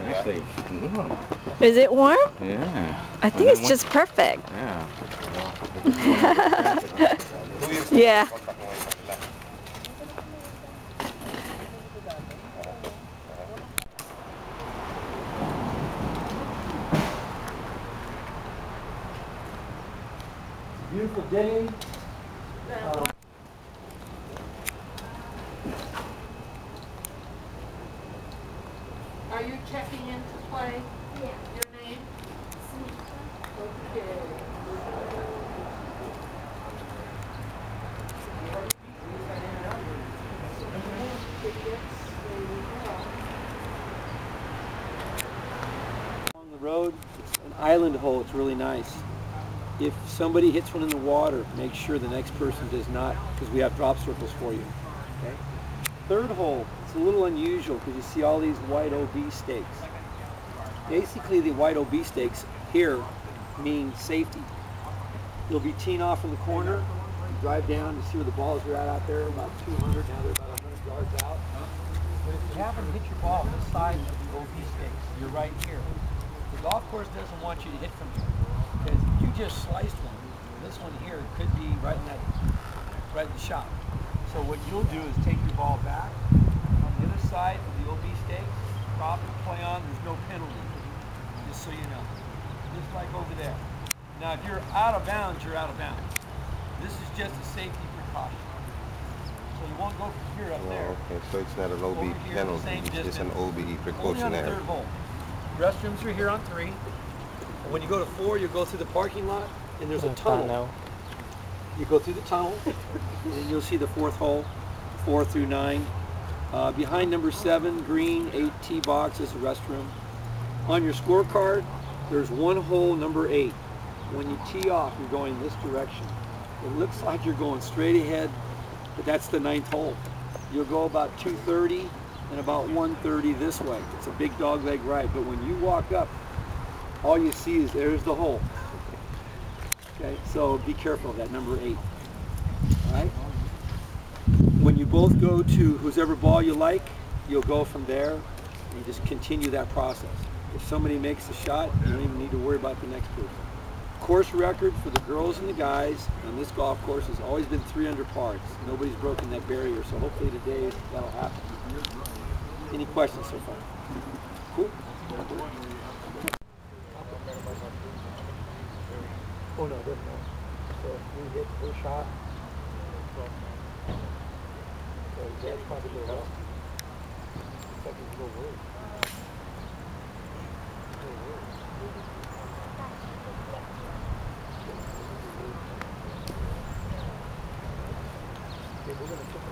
Actually, warm. Is it warm? Yeah. I think it's just perfect. Yeah. Yeah. Beautiful day. Are you checking in to play? Yeah. Your name? Okay. along the road, it's an island hole, it's really nice. If somebody hits one in the water, make sure the next person does not, because we have drop circles for you. Okay. Third hole, it's a little unusual because you see all these white OB stakes. Basically, the white OB stakes here mean safety. You'll be teeing off in the corner, you drive down, you see where the balls are at out there, about 200, now they're about 100 yards out. But if you happen to hit your ball on the side of the OB stakes, you're right here. The golf course doesn't want you to hit from here. Because you just sliced one. This one here could be right in that, right in the shot. So what you'll do is take your ball back on the other side of the OB stakes, drop it, play on, there's no penalty. Just so you know. Just like over there. Now if you're out of bounds, you're out of bounds. This is just a safety precaution. So you won't go from here up there. Oh, okay, so it's not an OB here, penalty, same it's just an distance. OBE Only on the precautionary. third hole. Restrooms are here on three. When you go to four, you go through the parking lot, and there's a tunnel. You go through the tunnel, and you'll see the fourth hole, four through nine. Uh, behind number seven, green, eight tee box is a restroom. On your scorecard, there's one hole, number eight. When you tee off, you're going this direction. It looks like you're going straight ahead, but that's the ninth hole. You'll go about 230 and about 130 this way. It's a big dog leg right, but when you walk up, all you see is there's the hole. Okay, so be careful of that number eight. All right. When you both go to whoever ball you like, you'll go from there and just continue that process. If somebody makes a shot, you don't even need to worry about the next person. Course record for the girls and the guys on this golf course has always been 300 parts. Nobody's broken that barrier, so hopefully today that'll happen. Any questions so far? Cool. No, doesn't matter. So if we hit her shot, so that's probably go well. Looks like it's go word. Okay, we're gonna chip